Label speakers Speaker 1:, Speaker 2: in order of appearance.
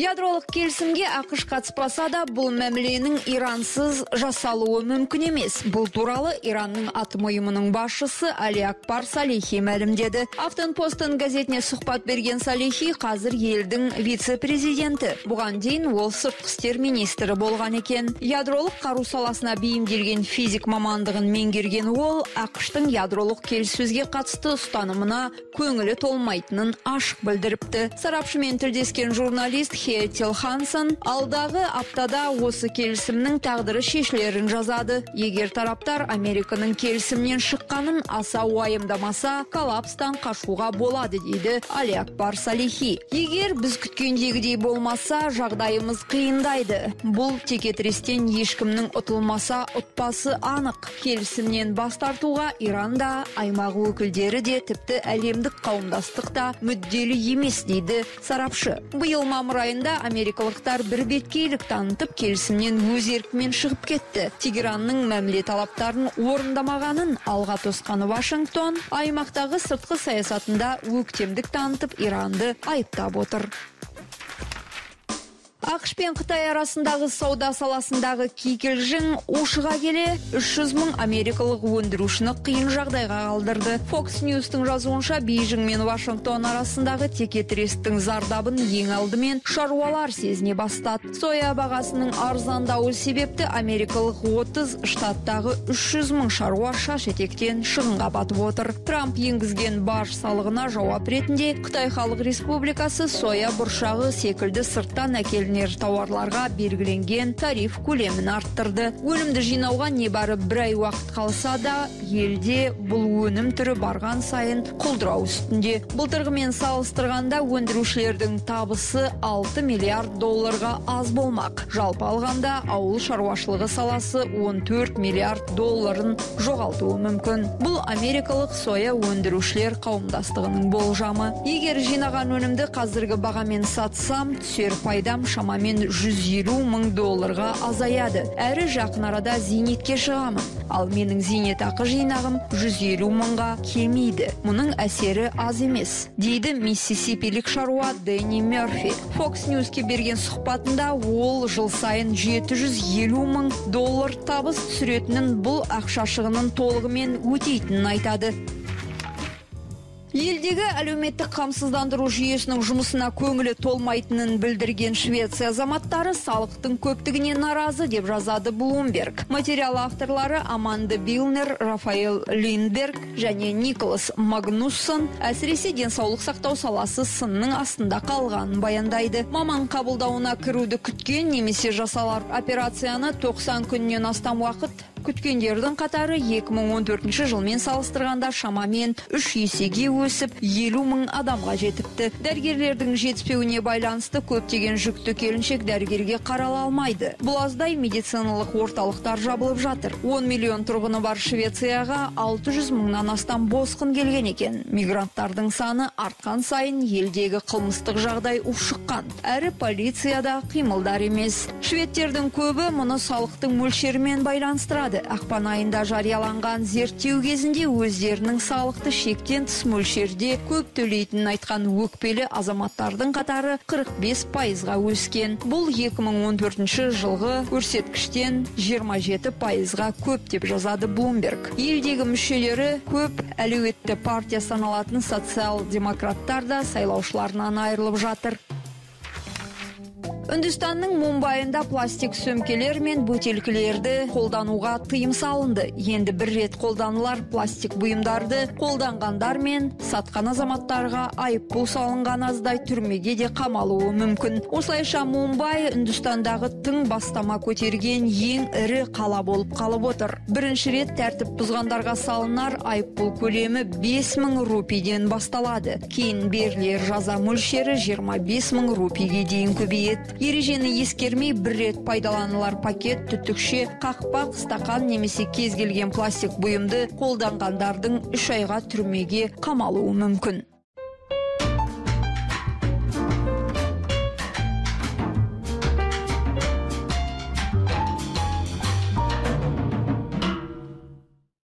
Speaker 1: ядролук келісімге акш катышпаса да бул мамиленин ирансыз жасалуы мүмкүн эмес бул тууралуу иранның атом уюмунун башчысы али акбар салихи маалимдеди автон постун газетине сухбат берген салихи азыр элдин вице президенти буга дейин ол сырткы иштер министри болгон экен ядролук кароо саласына бейимделген физик мамандыгын меңгерген ол акштын ядролук келишсөзгө катыштуу устанымына көңүлү толмайтынын ашык билдирипти сарапчы менен тилдешкен журналист хетил хансон алдағы аптада осы келісімнің тағдыры шешілерін жазады. Егер тараптар американың келісімнен шыққанын аса уайымдамаса коллапстан қашуға болады дейді али акбар салихи. Егер біз күткендегідей болмаса жағдайымыз қиындайды. Бұл текетірестен ешкімнің ұтылмаса ұтпасы анық. Келісімнен бас тартуға иран өкілдері де тіпті әлемдік қауымдастық та мүдделі емес дейді сарапшы. Биыл мамыр айында америкалықтар бір беткейлік танытып келісімнен өз еркімен шығып кетті. Тегеранның мәміле талаптарын орындамағанын алға тосқан вашингтон аймақтағы сыртқы саясатында өктемдік танытып иранды айыптап отыр. Ақш пен қытай арасындағы сауда саласындағы кикілжің ушыға келе 300 мың америкалық өндірушіні қиын жағдайға қалдырды. Fox ньюстың жазуынша бейжің мен вашингтон арасындағы текетірестің зардабын ең алдымен шаруалар сезіне бастады. Соя бағасының арзандауы себепті америкалық 30 штаттағы 300 мың шаруа шаш етектен шығынға батып отыр. Трамп енгізген баж салығына жауап ретінде қытай халық республикасы соя бұршағы секілді сырттан әкелінген қолөнер тауарларға белгіленген тариф көлемін арттырды. Өнімді жинауға небары бір ай уақыт қалса да елде бұл өнім түрі барған сайын құлдырау үстінде. Былтырғымен салыстырғанда өндірушілердің табысы 6 миллиард долларға аз болмақ. Жалпы алғанда ауыл шаруашылығы саласы 14 миллиард долларын жоғалтуы мүмкін. Бұл америкалық соя өндірушілер қауымдастығының болжамы. Егер жинаған өнімді қазіргі бағамен сатсам түсер пайдам шамамен 150 мың долларға азаяды. Әрі жақын арада зейнетке шығамын. Ал менің зейнетақы жинағым 150 мыңға кемейді мұның әсері аз емес дейді миссисипилік шаруа дэнни мерфи. Fox newsке берген сұхбатында ол жыл сайын 750 мың доллар табыс түсіретінін бұл ақша шығынын толығымен өтейтінін айтады. Елдегі әлеуметтік қамсыздандыру жүйесінің жұмысына көңілі толмайтынын білдірген швеция азаматтары салықтың көптігіне наразы деп жазады блумберг материал авторлары аманда билнер рафаэл линдберг және николас магнуссон әсіресе денсаулық сақтау саласы сынның астында қалғанын баяндайды. Маман қабылдауына кіруді күткен немесе жасалар операцияны 90 күннен астам уақыт күткендердің қатары 2014 жылмен салыстырғанда шамамен үш есеге өсіп елу мың адамға жетіпті. Дәрігерлердің жетіспеуіне байланысты көптеген жүкті келіншек дәрігерге қарала алмайды. Бұл аздай медициналық орталықтар жабылып жатыр. 10 миллион тұрғыны бар швецияға 600 мыңнан астам босқын келген екен. Мигранттардың саны артқан сайын елдегі қылмыстық жағдай ушыққан. Әрі полицияда қимылдар емес. Шведтердің көбі мұны салықтың мөлшерімен байланыстырады. Ақпан айында жарияланған зерттеу кезінде өздерінің салықты шектен тыс мөлшерде көп төлейтінін айтқан өкпелі азаматтардың қатары 45 пайызға өскен. Бұл 2014 жылғы көрсеткіштен 27 пайызға көп деп жазады блумберг елдегі мүшелері көп әлеуетті партия саналатын социал демократтар да сайлаушыларынан айырылып жатыр. Үндістанның мумбайында пластик сөмкелер мен бөтелкелерді қолдануға тыйым салынды. Енді бір рет қолданылар пластик бұйымдарды. Қолданғандар мен сатқан азаматтарға айыппұл салынған аздай түрмеге де қамалуы мүмкін. Осылайша мумбай үндістандағы тың бастама көтерген ең ірі қала болып қалып отыр. Бірінші рет тәртіп бұзғандарға салынар айыппұл көлемі 5000 рупийден басталады. Кейін берілер жаза мөлшері 25 мың рупийге дейін көбейеді. Ережені ескермей бір рет пайдаланылар пакет түтікше қақпақ стақан немесе кез келген пластик бұйымды қолданғандардың үш айға түрмеге қамалуы мүмкін.